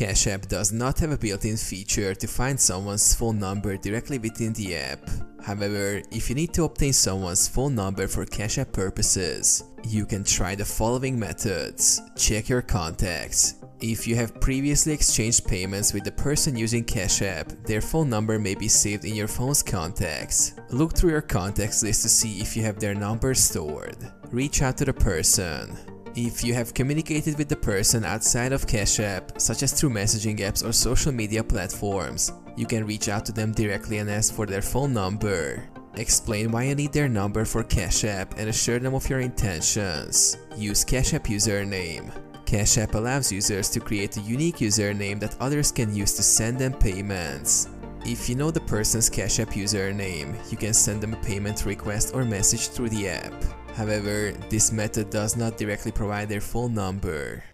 Cash App does not have a built-in feature to find someone's phone number directly within the app. However, if you need to obtain someone's phone number for Cash App purposes, you can try the following methods. Check your contacts. If you have previously exchanged payments with the person using Cash App, their phone number may be saved in your phone's contacts. Look through your contacts list to see if you have their number stored. Reach out to the person. If you have communicated with the person outside of Cash App, such as through messaging apps or social media platforms, you can reach out to them directly and ask for their phone number. Explain why you need their number for Cash App and assure them of your intentions. Use Cash App username. Cash App allows users to create a unique username that others can use to send them payments. If you know the person's Cash App username, you can send them a payment request or message through the app. However, this method does not directly provide their phone number.